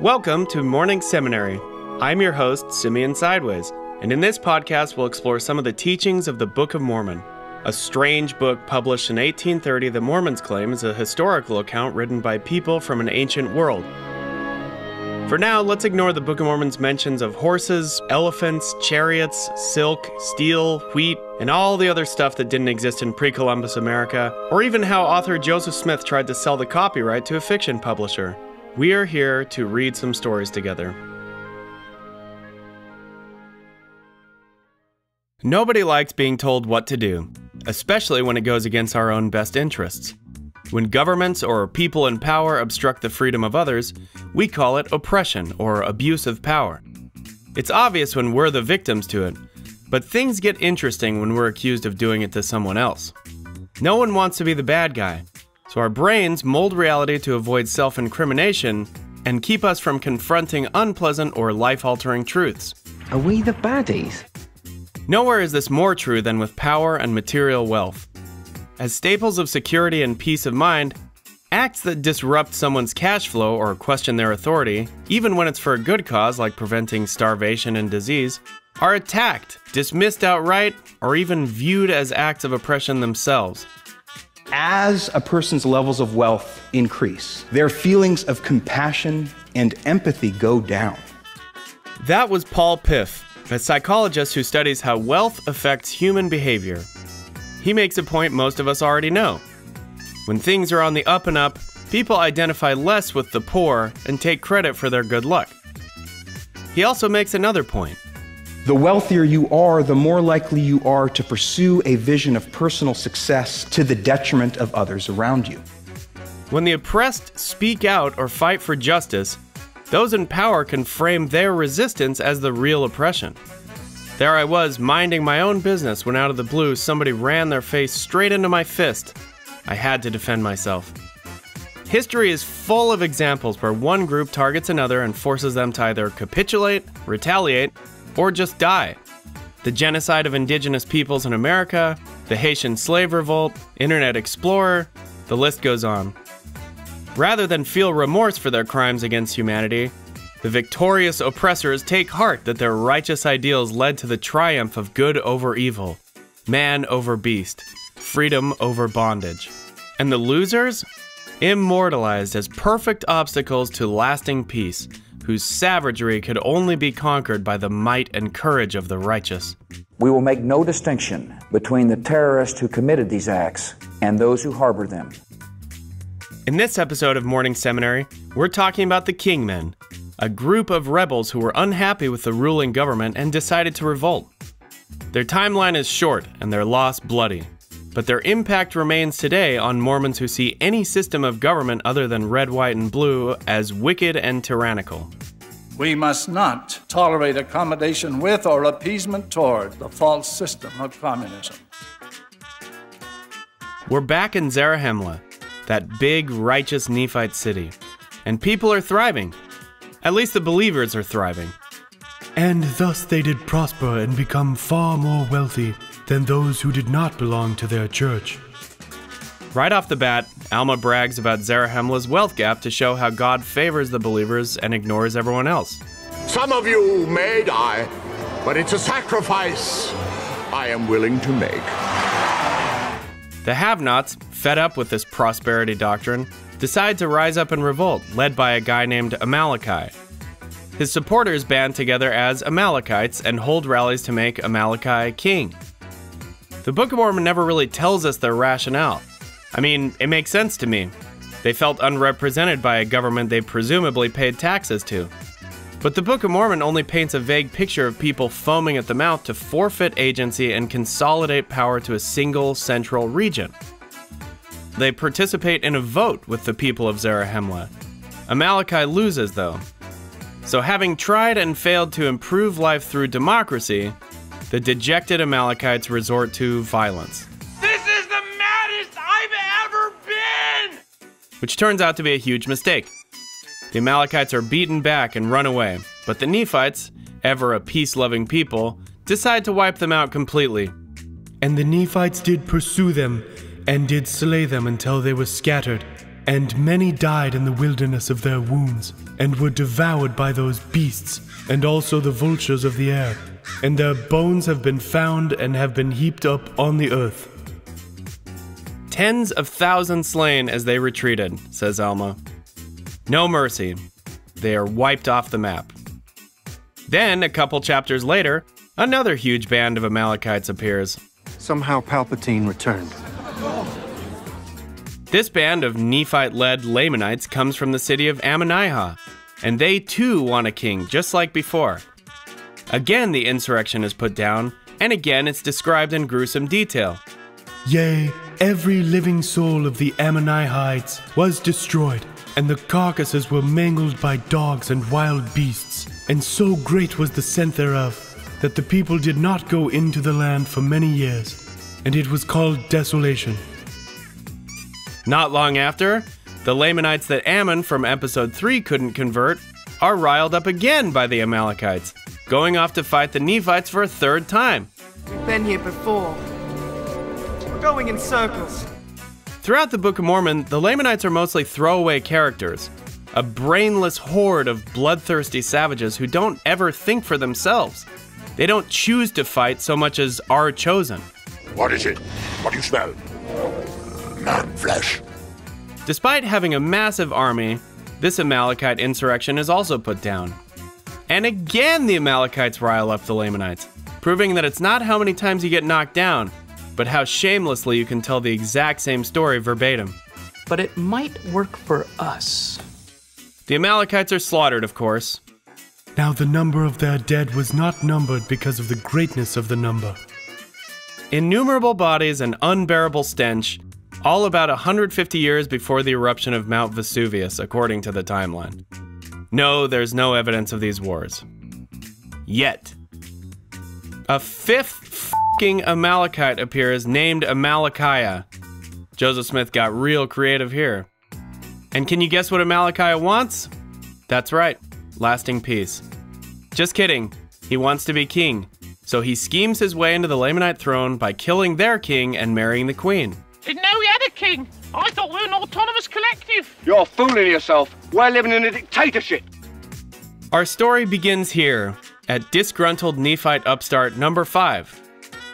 Welcome to Morning Seminary. I'm your host, Simeon Sideways, and in this podcast, we'll explore some of the teachings of the Book of Mormon, a strange book published in 1830 that Mormons claim is a historical account written by people from an ancient world. For now, let's ignore the Book of Mormon's mentions of horses, elephants, chariots, silk, steel, wheat, and all the other stuff that didn't exist in pre Columbus America, or even how author Joseph Smith tried to sell the copyright to a fiction publisher. We are here to read some stories together. Nobody likes being told what to do, especially when it goes against our own best interests. When governments or people in power obstruct the freedom of others, we call it oppression or abuse of power. It's obvious when we're the victims to it, but things get interesting when we're accused of doing it to someone else. No one wants to be the bad guy, so our brains mold reality to avoid self incrimination and keep us from confronting unpleasant or life altering truths. Are we the baddies? Nowhere is this more true than with power and material wealth. As staples of security and peace of mind, acts that disrupt someone's cash flow or question their authority, even when it's for a good cause like preventing starvation and disease, are attacked, dismissed outright, or even viewed as acts of oppression themselves. As a person's levels of wealth increase, their feelings of compassion and empathy go down. That was Paul Piff, a psychologist who studies how wealth affects human behavior. He makes a point most of us already know. When things are on the up and up, people identify less with the poor and take credit for their good luck. He also makes another point. The wealthier you are, the more likely you are to pursue a vision of personal success to the detriment of others around you. When the oppressed speak out or fight for justice, those in power can frame their resistance as the real oppression. There I was, minding my own business, when out of the blue somebody ran their face straight into my fist. I had to defend myself. History is full of examples where one group targets another and forces them to either capitulate, retaliate, or just die. The genocide of indigenous peoples in America, the Haitian slave revolt, Internet Explorer, the list goes on. Rather than feel remorse for their crimes against humanity, the victorious oppressors take heart that their righteous ideals led to the triumph of good over evil, man over beast, freedom over bondage. And the losers? Immortalized as perfect obstacles to lasting peace, whose savagery could only be conquered by the might and courage of the righteous. We will make no distinction between the terrorists who committed these acts and those who harbor them. In this episode of Morning Seminary, we're talking about the Kingmen, a group of rebels who were unhappy with the ruling government and decided to revolt. Their timeline is short and their loss bloody, but their impact remains today on Mormons who see any system of government other than red, white, and blue as wicked and tyrannical. We must not tolerate accommodation with or appeasement toward the false system of communism. We're back in Zarahemla, that big, righteous Nephite city, and people are thriving. At least the believers are thriving. And thus they did prosper and become far more wealthy than those who did not belong to their church. Right off the bat, Alma brags about Zarahemla's wealth gap to show how God favors the believers and ignores everyone else. Some of you may die, but it's a sacrifice I am willing to make. The have nots, fed up with this prosperity doctrine, decide to rise up in revolt, led by a guy named Amaleki. His supporters band together as Amalekites and hold rallies to make Amaleki king. The Book of Mormon never really tells us their rationale. I mean, it makes sense to me. They felt unrepresented by a government they presumably paid taxes to. But the Book of Mormon only paints a vague picture of people foaming at the mouth to forfeit agency and consolidate power to a single central region. They participate in a vote with the people of Zarahemla. Amaleki loses, though. So, having tried and failed to improve life through democracy, the dejected Amalekites resort to violence. This is the maddest I've ever been! Which turns out to be a huge mistake. The Amalekites are beaten back and run away, but the Nephites, ever a peace loving people, decide to wipe them out completely. And the Nephites did pursue them, and did slay them until they were scattered, And many died in the wilderness of their wounds, and were devoured by those beasts, and also the vultures of the air. And their bones have been found and have been heaped up on the earth. Tens of thousands slain as they retreated, says Alma. No mercy. They are wiped off the map. Then, a couple chapters later, another huge band of Amalekites appears. Somehow Palpatine returned. This band of Nephite led Lamanites comes from the city of Ammonihah, and they too want a king, just like before. Again, the insurrection is put down, and again it's described in gruesome detail. Yea, every living soul of the Ammonihahites was destroyed, and the carcasses were mangled by dogs and wild beasts. And so great was the scent thereof, that the people did not go into the land for many years, and it was called desolation. Not long after, the Lamanites that Ammon from episode 3 couldn't convert are riled up again by the Amalekites, going off to fight the Nephites for a third time. We've been here before. We're going in circles. Throughout the Book of Mormon, the Lamanites are mostly throwaway characters, a brainless horde of bloodthirsty savages who don't ever think for themselves. They don't choose to fight so much as are chosen. What is it? What do you smell? Man flesh. Despite having a massive army, this Amalekite insurrection is also put down. And again, the Amalekites rile up the Lamanites, proving that it's not how many times you get knocked down, but how shamelessly you can tell the exact same story verbatim. But it might work for us. The Amalekites are slaughtered, of course. Now the number of their dead was not numbered because of the greatness of the number. Innumerable bodies and unbearable stench, all about 150 years before the eruption of Mount Vesuvius, according to the timeline. No, there's no evidence of these wars. Yet. A fifth fing Amalekite appears named Amalickiah. Joseph Smith got real creative here. And can you guess what Amalickiah wants? That's right, lasting peace. Just kidding, he wants to be king, so he schemes his way into the Lamanite throne by killing their king and marrying the queen. Didn't know we had a king. I thought we were an autonomous collective. You're fooling yourself. We're living in a dictatorship. Our story begins here at disgruntled Nephite upstart number 5.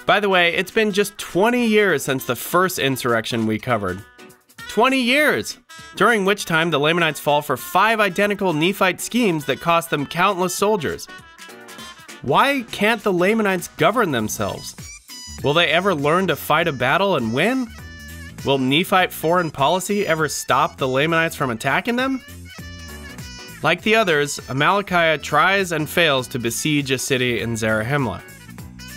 By the way, it's been just 20 years since the first insurrection we covered. 20 years! During which time the Lamanites fall for five identical Nephite schemes that cost them countless soldiers. Why can't the Lamanites govern themselves? Will they ever learn to fight a battle and win? Will Nephite foreign policy ever stop the Lamanites from attacking them? Like the others, Amalickiah tries and fails to besiege a city in Zarahemla.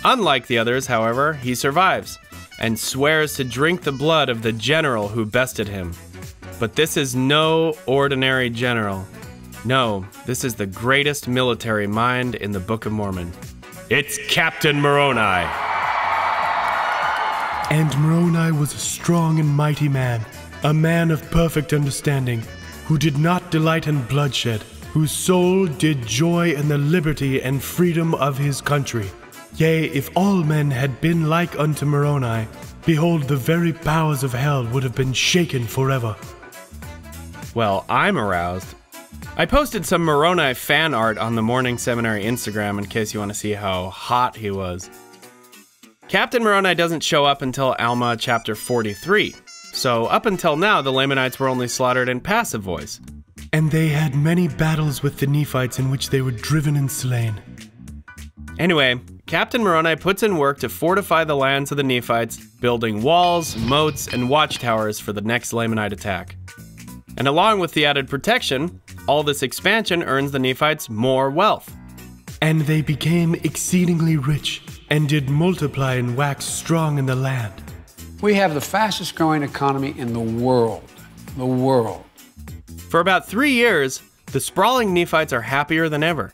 Unlike the others, however, he survives and swears to drink the blood of the general who bested him. But this is no ordinary general. No, this is the greatest military mind in the Book of Mormon. It's Captain Moroni. And Moroni was a strong and mighty man, a man of perfect understanding, who did not delight in bloodshed, whose soul did joy in the liberty and freedom of his country. Yea, if all men had been like unto Moroni, behold, the very powers of hell would have been shaken forever. Well, I'm aroused. I posted some Moroni fan art on the Morning Seminary Instagram in case you want to see how hot he was. Captain Moroni doesn't show up until Alma chapter 43, so up until now, the Lamanites were only slaughtered in passive voice. And they had many battles with the Nephites in which they were driven and slain. Anyway, Captain Moroni puts in work to fortify the lands of the Nephites, building walls, moats, and watchtowers for the next Lamanite attack. And along with the added protection, all this expansion earns the Nephites more wealth. And they became exceedingly rich, and did multiply and wax strong in the land. We have the fastest growing economy in the world. The world. For about three years, the sprawling Nephites are happier than ever.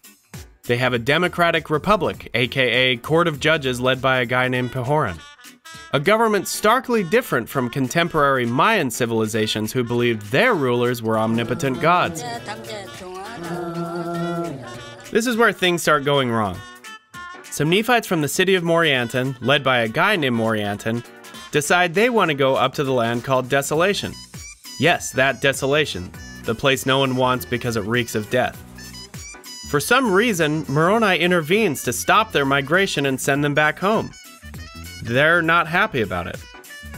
They have a democratic republic, aka court of judges led by a guy named Pahoran. A government starkly different from contemporary Mayan civilizations who believed their rulers were omnipotent gods. This is where things start going wrong. Some Nephites from the city of Morianton, led by a guy named Morianton, decide they want to go up to the land called Desolation. Yes, that desolation, the place no one wants because it reeks of death. For some reason, Moroni intervenes to stop their migration and send them back home. They're not happy about it.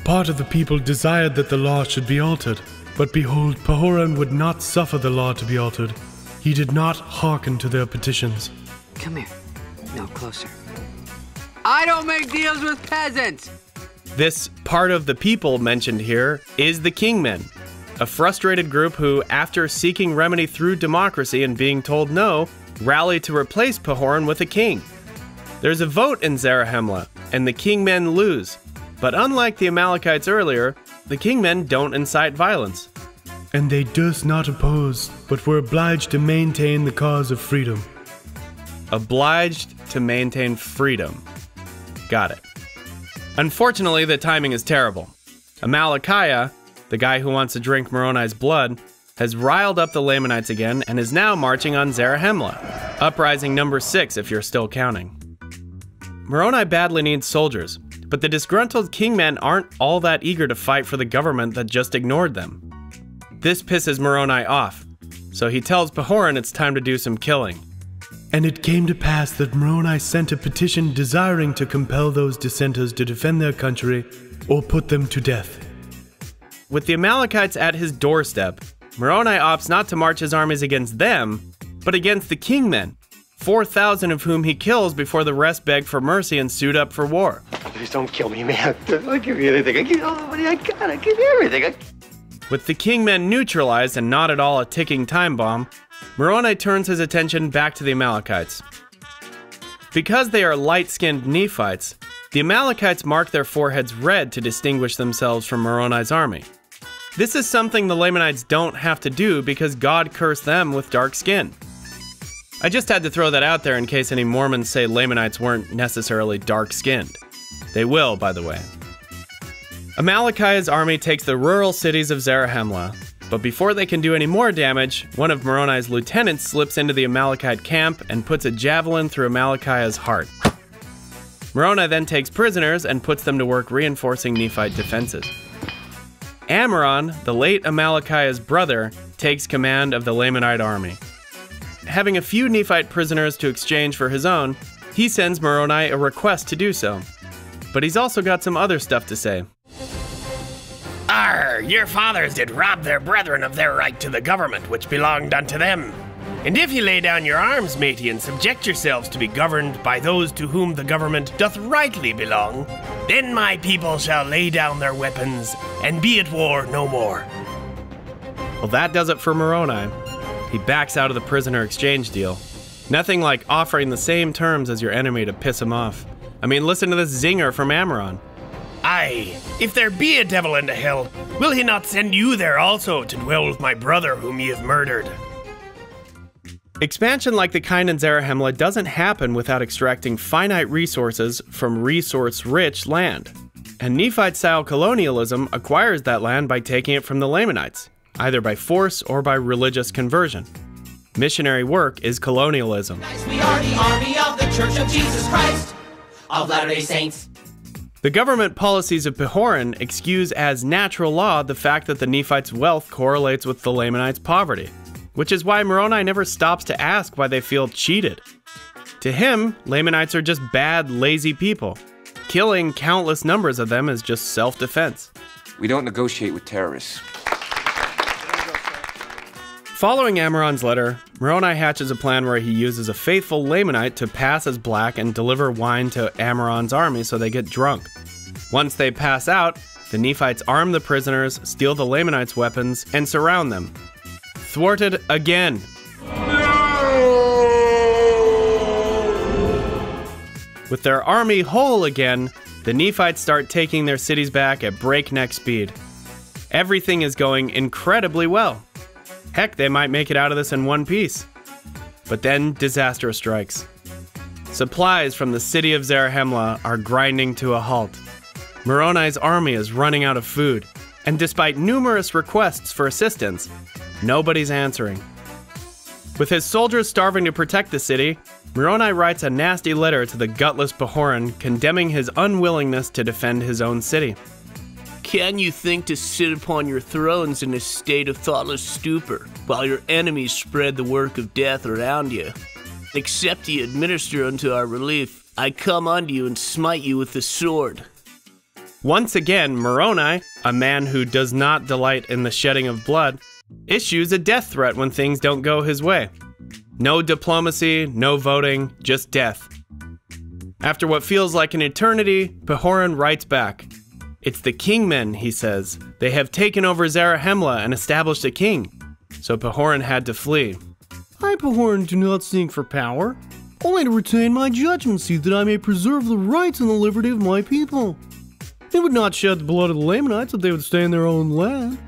Part of the people desired that the law should be altered, but behold, Pahoran would not suffer the law to be altered. He did not hearken to their petitions. Come here. No, closer. I don't make deals with peasants! This part of the people mentioned here is the Kingmen, a frustrated group who, after seeking remedy through democracy and being told no, rally to replace Pahoran with a king. There's a vote in Zarahemla, and the Kingmen lose. But unlike the Amalekites earlier, the Kingmen don't incite violence. And they durst not oppose, but were obliged to maintain the cause of freedom. Obliged to maintain freedom. Got it. Unfortunately, the timing is terrible. Amalickiah, the guy who wants to drink Moroni's blood, has riled up the Lamanites again and is now marching on Zarahemla, uprising number six if you're still counting. Moroni badly needs soldiers, but the disgruntled kingmen aren't all that eager to fight for the government that just ignored them. This pisses Moroni off, so he tells Pahoran it's time to do some killing. And it came to pass that Moroni sent a petition desiring to compel those dissenters to defend their country or put them to death. With the Amalekites at his doorstep, Moroni opts not to march his armies against them, but against the kingmen, 4,000 of whom he kills before the rest beg for mercy and suit up for war. Please don't kill me, man. I'll give you anything. I give you all the money I got. I give you everything. I... With the kingmen neutralized and not at all a ticking time bomb, Moroni turns his attention back to the Amalekites. Because they are light skinned Nephites, the Amalekites mark their foreheads red to distinguish themselves from Moroni's army. This is something the Lamanites don't have to do because God cursed them with dark skin. I just had to throw that out there in case any Mormons say Lamanites weren't necessarily dark skinned. They will, by the way. Amalickiah's army takes the rural cities of Zarahemla, but before they can do any more damage, one of Moroni's lieutenants slips into the Amalekite camp and puts a javelin through Amalickiah's heart. Moroni then takes prisoners and puts them to work reinforcing Nephite defenses. Ammoron, the late Amalickiah's brother, takes command of the Lamanite army. Having a few Nephite prisoners to exchange for his own, he sends Moroni a request to do so. But he's also got some other stuff to say. Arr, your fathers did rob their brethren of their right to the government which belonged unto them. And if ye lay down your arms, matey, and subject yourselves to be governed by those to whom the government doth rightly belong, then my people shall lay down their weapons and be at war no more. Well, that does it for Moroni. He backs out of the prisoner exchange deal. Nothing like offering the same terms as your enemy to piss him off. I mean, listen to this zinger from Ammoron. Aye, if there be a devil in the hell, will he not send you there also to dwell with my brother whom ye have murdered? Expansion like the kind in Zarahemla doesn't happen without extracting finite resources from resource rich land. And Nephite style colonialism acquires that land by taking it from the Lamanites, either by force or by religious conversion. Missionary work is colonialism. We are the army of the Church of Jesus Christ of Latter day Saints. The government policies of Pahoran excuse as natural law the fact that the Nephites' wealth correlates with the Lamanites' poverty, which is why Moroni never stops to ask why they feel cheated. To him, Lamanites are just bad, lazy people. Killing countless numbers of them is just self defense. We don't negotiate with terrorists. Following Ammoron's letter, Moroni hatches a plan where he uses a faithful Lamanite to pass as black and deliver wine to Ammoron's army so they get drunk. Once they pass out, the Nephites arm the prisoners, steal the Lamanites' weapons, and surround them. Thwarted again. With their army whole again, the Nephites start taking their cities back at breakneck speed. Everything is going incredibly well. Heck, they might make it out of this in one piece. But then disaster strikes. Supplies from the city of Zarahemla are grinding to a halt. Moroni's army is running out of food, and despite numerous requests for assistance, nobody's answering. With his soldiers starving to protect the city, Moroni writes a nasty letter to the gutless Pahoran condemning his unwillingness to defend his own city. Can you think to sit upon your thrones in a state of thoughtless stupor, while your enemies spread the work of death around you? Except ye administer unto our relief, I come unto you and smite you with the sword. Once again, Moroni, a man who does not delight in the shedding of blood, issues a death threat when things don't go his way. No diplomacy, no voting, just death. After what feels like an eternity, Pahoran writes back. It's the kingmen, he says. They have taken over Zarahemla and established a king. So Pahoran had to flee. I, Pahoran, do not seek for power, only to retain my judgment seat that I may preserve the rights and the liberty of my people. They would not shed the blood of the Lamanites if they would stay in their own land.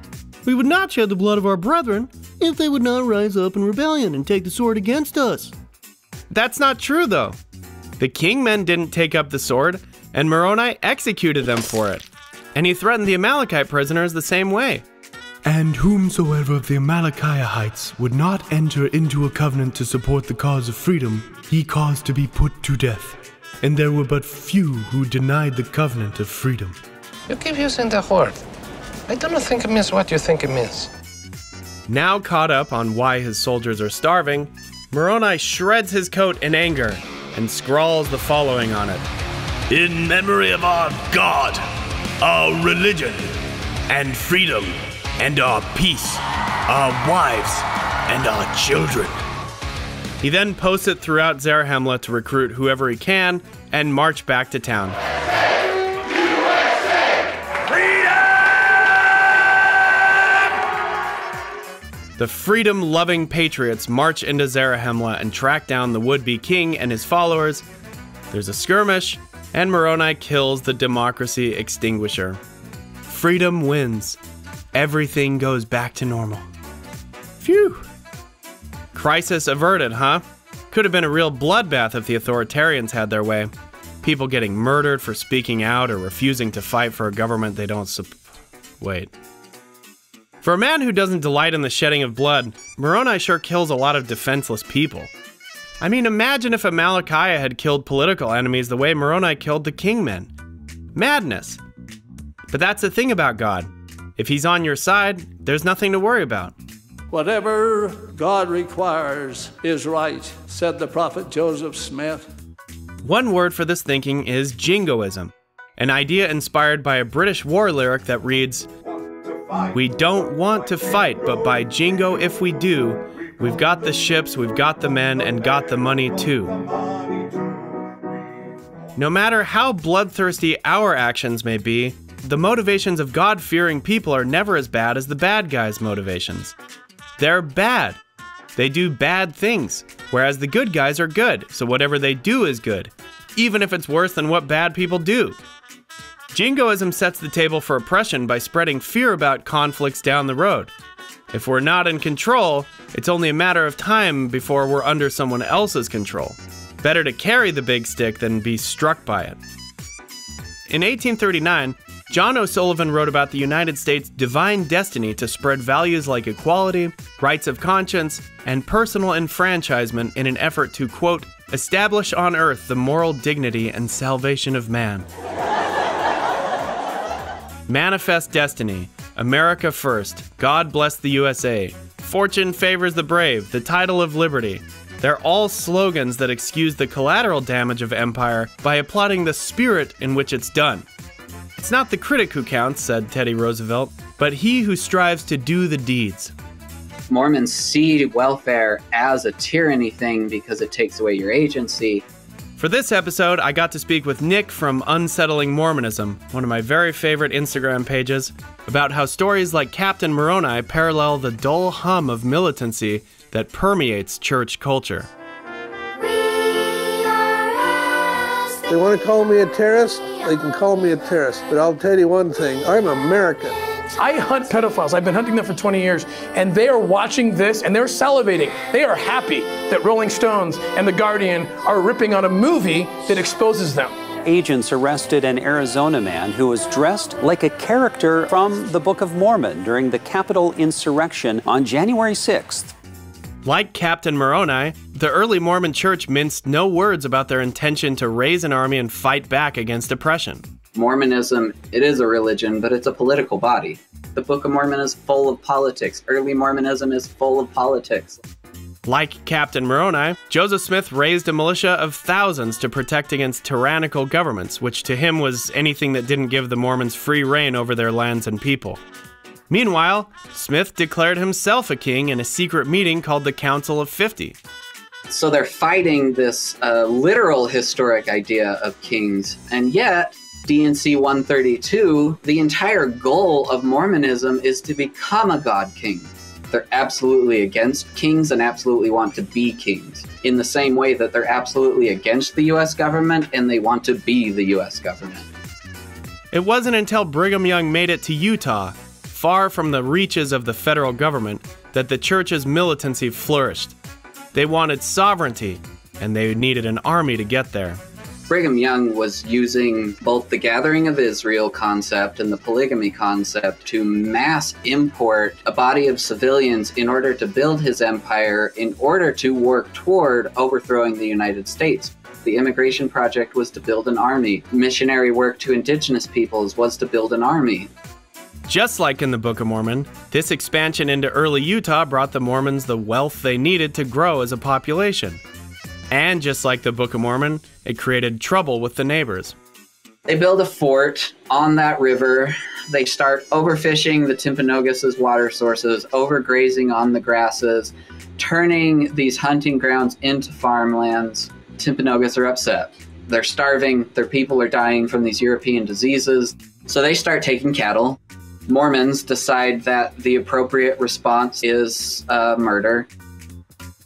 We would not shed the blood of our brethren if they would not rise up in rebellion and take the sword against us. That's not true, though. The kingmen didn't take up the sword, and Moroni executed them for it. And he threatened the Amalekite prisoners the same way. And whomsoever of the Amalickiahites would not enter into a covenant to support the cause of freedom, he caused to be put to death. And there were but few who denied the covenant of freedom. You keep using the word. I do not think it means what you think it means. Now caught up on why his soldiers are starving, Moroni shreds his coat in anger and scrawls the following on it In memory of our God, our religion, and freedom, and our peace, our wives, and our children. He then posts it throughout Zarahemla to recruit whoever he can and march back to town. The freedom loving patriots march into Zarahemla and track down the would be king and his followers. There's a skirmish, and Moroni kills the democracy extinguisher. Freedom wins. Everything goes back to normal. Phew. Crisis averted, huh? Could have been a real bloodbath if the authoritarians had their way. People getting murdered for speaking out or refusing to fight for a government they don't sup- Wait. For a man who doesn't delight in the shedding of blood, Moroni sure kills a lot of defenseless people. I mean, imagine if Amalickiah had killed political enemies the way Moroni killed the kingmen. Madness. But that's the thing about God. If he's on your side, there's nothing to worry about. Whatever God requires is right, said the prophet Joseph Smith. One word for this thinking is jingoism, an idea inspired by a British war lyric that reads We don't want to fight, but by jingo, if we do, we've got the ships, we've got the men, and got the money too. No matter how bloodthirsty our actions may be, the motivations of God fearing people are never as bad as the bad guys' motivations. They're bad. They do bad things, whereas the good guys are good, so whatever they do is good, even if it's worse than what bad people do. Jingoism sets the table for oppression by spreading fear about conflicts down the road. If we're not in control, it's only a matter of time before we're under someone else's control. Better to carry the big stick than be struck by it. In 1839, John O'Sullivan wrote about the United States' divine destiny to spread values like equality, rights of conscience, and personal enfranchisement in an effort to, quote, establish on earth the moral dignity and salvation of man. Manifest Destiny, America First, God Bless the USA, Fortune Favors the Brave, The Title of Liberty. They're all slogans that excuse the collateral damage of empire by applauding the spirit in which it's done. It's not the critic who counts, said Teddy Roosevelt, but he who strives to do the deeds. Mormons see welfare as a tyranny thing because it takes away your agency. For this episode, I got to speak with Nick from Unsettling Mormonism, one of my very favorite Instagram pages, about how stories like Captain Moroni parallel the dull hum of militancy that permeates church culture. They want to call me a terrorist, they can call me a terrorist. But I'll tell you one thing I'm American. I hunt pedophiles. I've been hunting them for 20 years, and they are watching this and they're salivating. They are happy that Rolling Stones and The Guardian are ripping on a movie that exposes them. Agents arrested an Arizona man who was dressed like a character from the Book of Mormon during the Capitol insurrection on January 6th. Like Captain Moroni, the early Mormon church minced no words about their intention to raise an army and fight back against oppression. Mormonism, it is a religion, but it's a political body. The Book of Mormon is full of politics. Early Mormonism is full of politics. Like Captain Moroni, Joseph Smith raised a militia of thousands to protect against tyrannical governments, which to him was anything that didn't give the Mormons free reign over their lands and people. Meanwhile, Smith declared himself a king in a secret meeting called the Council of Fifty. So they're fighting this uh, literal historic idea of kings, and yet D&C 132, the entire goal of Mormonism is to become a god king. They're absolutely against kings and absolutely want to be kings, in the same way that they're absolutely against the US government and they want to be the US government. It wasn't until Brigham Young made it to Utah, far from the reaches of the federal government, that the church's militancy flourished. They wanted sovereignty, and they needed an army to get there. Brigham Young was using both the gathering of Israel concept and the polygamy concept to mass import a body of civilians in order to build his empire, in order to work toward overthrowing the United States. The immigration project was to build an army. Missionary work to indigenous peoples was to build an army. Just like in the Book of Mormon, this expansion into early Utah brought the Mormons the wealth they needed to grow as a population. And just like the Book of Mormon, it created trouble with the neighbors. They build a fort on that river. They start overfishing the Timpanogos' water sources, overgrazing on the grasses, turning these hunting grounds into farmlands. Timpanogos are upset. They're starving, their people are dying from these European diseases. So they start taking cattle. Mormons decide that the appropriate response is uh, murder.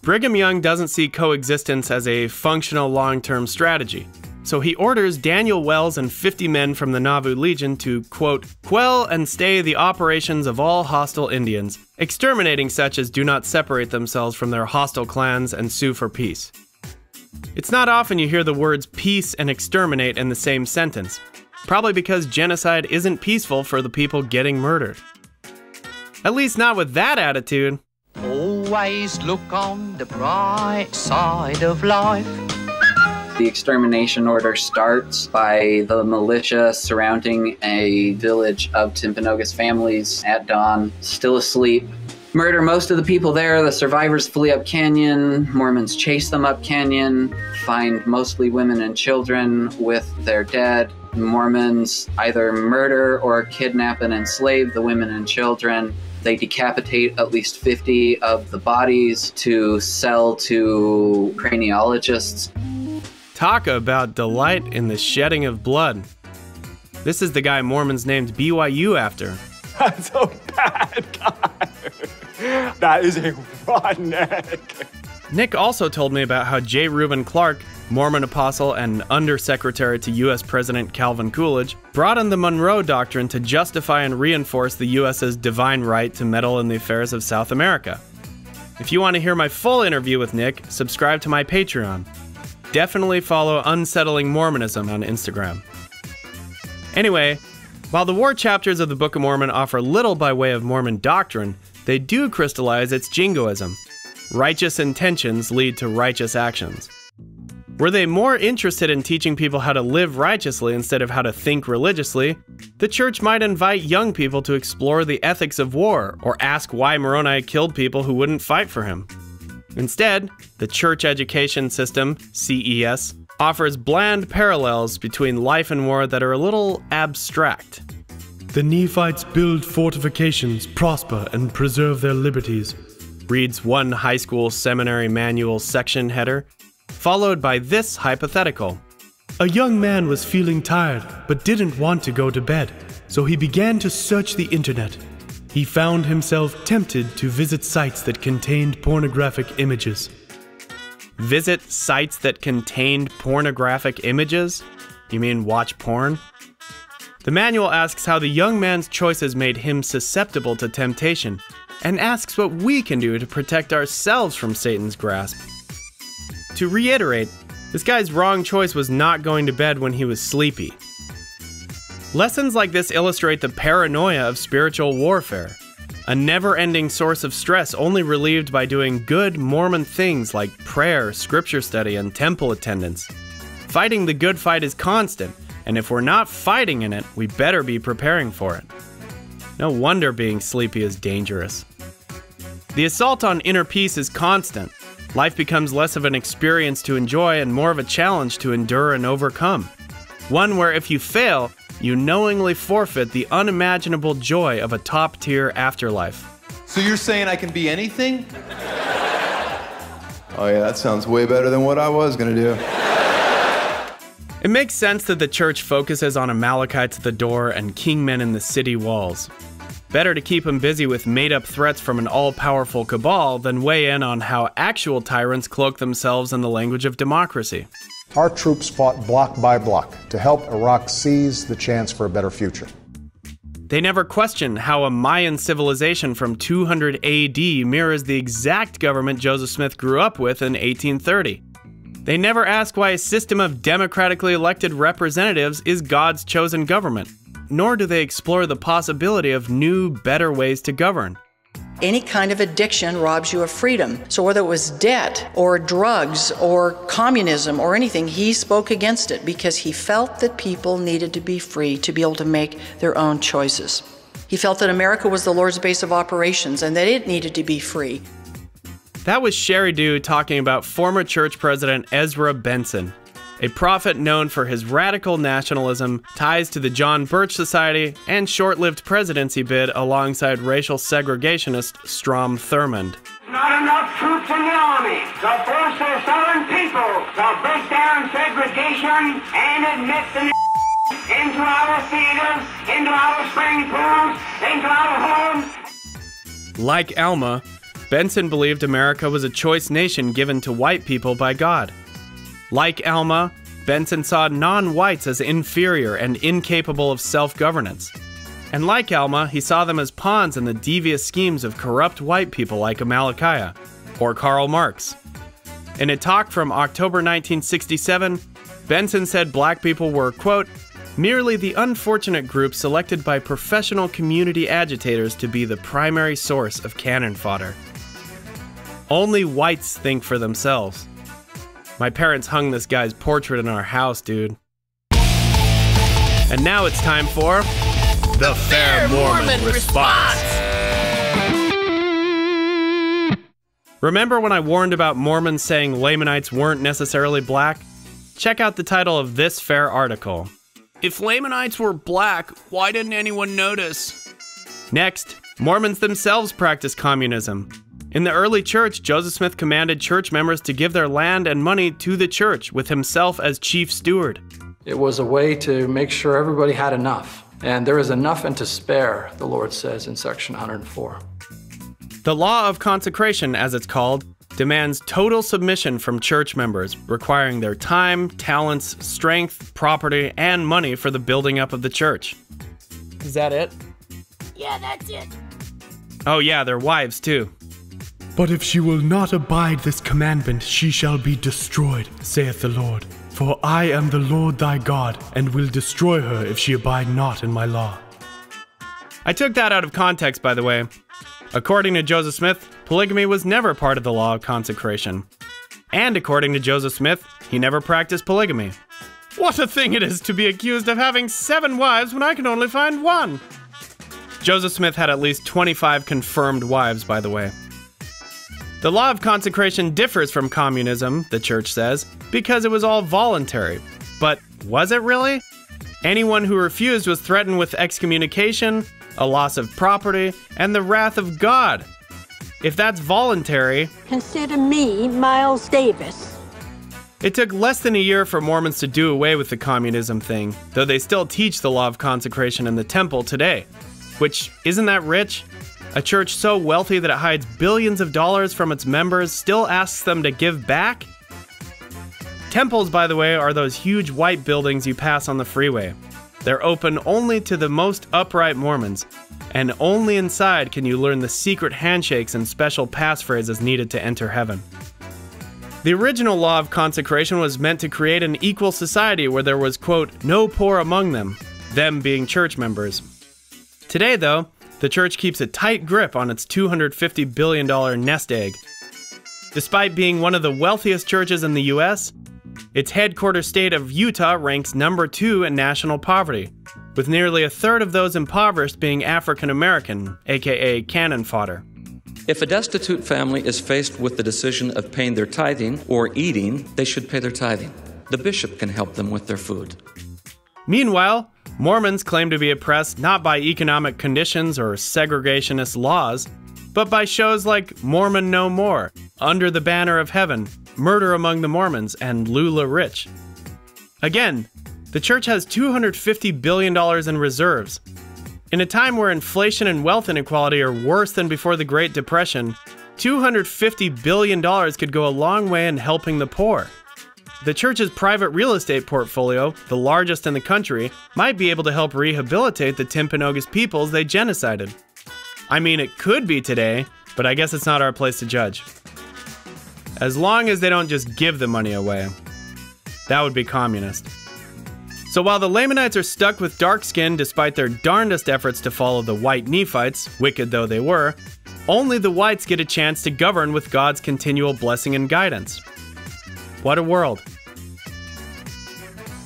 Brigham Young doesn't see coexistence as a functional long term strategy, so he orders Daniel Wells and 50 men from the Nauvoo Legion to, quote, quell and stay the operations of all hostile Indians, exterminating such as do not separate themselves from their hostile clans and sue for peace. It's not often you hear the words peace and exterminate in the same sentence, probably because genocide isn't peaceful for the people getting murdered. At least not with that attitude. Always look on the bright side of life. The extermination order starts by the militia surrounding a village of Timpanogos families at dawn, still asleep. Murder most of the people there. The survivors flee up canyon. Mormons chase them up canyon, find mostly women and children with their dead. Mormons either murder or kidnap and enslave the women and children. They decapitate at least 50 of the bodies to sell to craniologists. Talk about delight in the shedding of blood. This is the guy Mormons named BYU after. That's a bad guy. That is a redneck. Nick also told me about how J. Reuben Clark, Mormon apostle and undersecretary to U.S. President Calvin Coolidge, brought in the Monroe Doctrine to justify and reinforce the U.S.'s divine right to meddle in the affairs of South America. If you want to hear my full interview with Nick, subscribe to my Patreon. Definitely follow Unsettling Mormonism on Instagram. Anyway, while the war chapters of the Book of Mormon offer little by way of Mormon doctrine, they do crystallize its jingoism. Righteous intentions lead to righteous actions. Were they more interested in teaching people how to live righteously instead of how to think religiously, the church might invite young people to explore the ethics of war or ask why Moroni killed people who wouldn't fight for him. Instead, the church education system, CES, offers bland parallels between life and war that are a little abstract. The Nephites build fortifications, prosper, and preserve their liberties, reads one high school seminary manual section header, followed by this hypothetical. A young man was feeling tired but didn't want to go to bed, so he began to search the internet. He found himself tempted to visit sites that contained pornographic images. Visit sites that contained pornographic images? You mean watch porn? The manual asks how the young man's choices made him susceptible to temptation, and asks what we can do to protect ourselves from Satan's grasp. To reiterate, this guy's wrong choice was not going to bed when he was sleepy. Lessons like this illustrate the paranoia of spiritual warfare, a never ending source of stress only relieved by doing good Mormon things like prayer, scripture study, and temple attendance. Fighting the good fight is constant, and if we're not fighting in it, we better be preparing for it. No wonder being sleepy is dangerous. The assault on inner peace is constant. Life becomes less of an experience to enjoy and more of a challenge to endure and overcome. One where if you fail, you knowingly forfeit the unimaginable joy of a top tier afterlife. So you're saying I can be anything? oh, yeah, that sounds way better than what I was gonna do. It makes sense that the church focuses on Amalekites at the door and kingmen in the city walls. Better to keep him busy with made up threats from an all powerful cabal than weigh in on how actual tyrants cloak themselves in the language of democracy. Our troops fought block by block to help Iraq seize the chance for a better future. They never question how a Mayan civilization from 200 AD mirrors the exact government Joseph Smith grew up with in 1830. They never ask why a system of democratically elected representatives is God's chosen government, nor do they explore the possibility of new, better ways to govern. Any kind of addiction robs you of freedom. So, whether it was debt or drugs or communism or anything, he spoke against it because he felt that people needed to be free to be able to make their own choices. He felt that America was the Lord's base of operations and that it needed to be free. That was Sheri Dew talking about former church president Ezra Benson, a prophet known for his radical nationalism, ties to the John Birch Society, and short lived presidency bid alongside racial segregationist Strom Thurmond. Not enough troops in the army to force the southern people to break down segregation and admit the into our theaters, into our swimming pools, into our homes. Like Alma, Benson believed America was a choice nation given to white people by God. Like Alma, Benson saw non whites as inferior and incapable of self governance. And like Alma, he saw them as pawns in the devious schemes of corrupt white people like Amalickiah or Karl Marx. In a talk from October 1967, Benson said black people were, quote, merely the unfortunate group selected by professional community agitators to be the primary source of cannon fodder. Only whites think for themselves. My parents hung this guy's portrait in our house, dude. And now it's time for the Fair Mormon, response. Remember when I warned about Mormons saying Lamanites weren't necessarily black? Check out the title of this fair article. If Lamanites were black, why didn't anyone notice? Next, Mormons themselves practice communism. In the early church, Joseph Smith commanded church members to give their land and money to the church, with himself as chief steward. It was a way to make sure everybody had enough. And there is enough and to spare, the Lord says in section 104. The law of consecration, as it's called, demands total submission from church members, requiring their time, talents, strength, property, and money for the building up of the church. Is that it? Yeah, that's it. Oh, yeah, their wives, too. But if she will not abide this commandment, she shall be destroyed, saith the Lord. For I am the Lord thy God, and will destroy her if she abide not in my law. I took that out of context, by the way. According to Joseph Smith, polygamy was never part of the law of consecration. And according to Joseph Smith, he never practiced polygamy. What a thing it is to be accused of having seven wives when I can only find one! Joseph Smith had at least 25 confirmed wives, by the way. The law of consecration differs from communism, the church says, because it was all voluntary. But was it really? Anyone who refused was threatened with excommunication, a loss of property, and the wrath of God. If that's voluntary, Consider me Miles Davis. it took less than a year for Mormons to do away with the communism thing, though they still teach the law of consecration in the temple today. Which, isn't that rich? A church so wealthy that it hides billions of dollars from its members still asks them to give back? Temples, by the way, are those huge white buildings you pass on the freeway. They're open only to the most upright Mormons, and only inside can you learn the secret handshakes and special passphrases needed to enter heaven. The original law of consecration was meant to create an equal society where there was, quote, no poor among them, them being church members. Today, though, the church keeps a tight grip on its $250 billion nest egg. Despite being one of the wealthiest churches in the US, Its headquarters state of Utah ranks number two in national poverty, with nearly a third of those impoverished being African American, aka cannon fodder. If a destitute family is faced with the decision of paying their tithing or eating, they should pay their tithing. The bishop can help them with their food. Meanwhile, Mormons claim to be oppressed not by economic conditions or segregationist laws, but by shows like Mormon No More, Under the Banner of Heaven, Murder Among the Mormons, and LuLaRich. Again, the church has $250 billion in reserves. In a time where inflation and wealth inequality are worse than before the Great Depression, $250 billion could go a long way in helping the poor. The church's private real estate portfolio, the largest in the country, might be able to help rehabilitate the Timpanogos peoples they genocided. I mean, it could be today, but I guess it's not our place to judge. As long as they don't just give the money away. That would be communist. So while the Lamanites are stuck with dark skin despite their darndest efforts to follow the white Nephites, wicked though they were, only the whites get a chance to govern with God's continual blessing and guidance. What a world.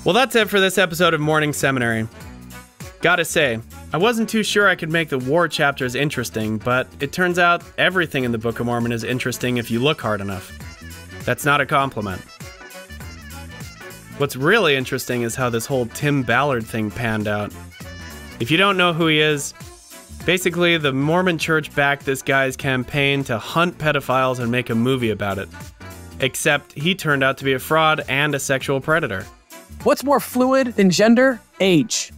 Well, that's it for this episode of Morning Seminary. Gotta say, I wasn't too sure I could make the war chapters interesting, but it turns out everything in the Book of Mormon is interesting if you look hard enough. That's not a compliment. What's really interesting is how this whole Tim Ballard thing panned out. If you don't know who he is, basically the Mormon church backed this guy's campaign to hunt pedophiles and make a movie about it. Except he turned out to be a fraud and a sexual predator. What's more fluid than gender? Age.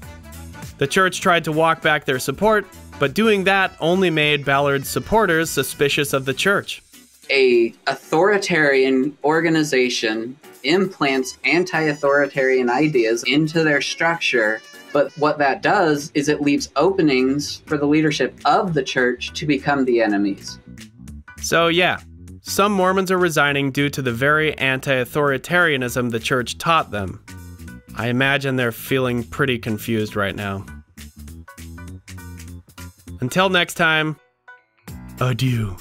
The church tried to walk back their support, but doing that only made Ballard's supporters suspicious of the church. A authoritarian organization implants anti-authoritarian ideas into their structure but what that does is it leaves openings for the leadership of the church to become the enemies. So, yeah, some Mormons are resigning due to the very anti authoritarianism the church taught them. I imagine they're feeling pretty confused right now. Until next time, adieu.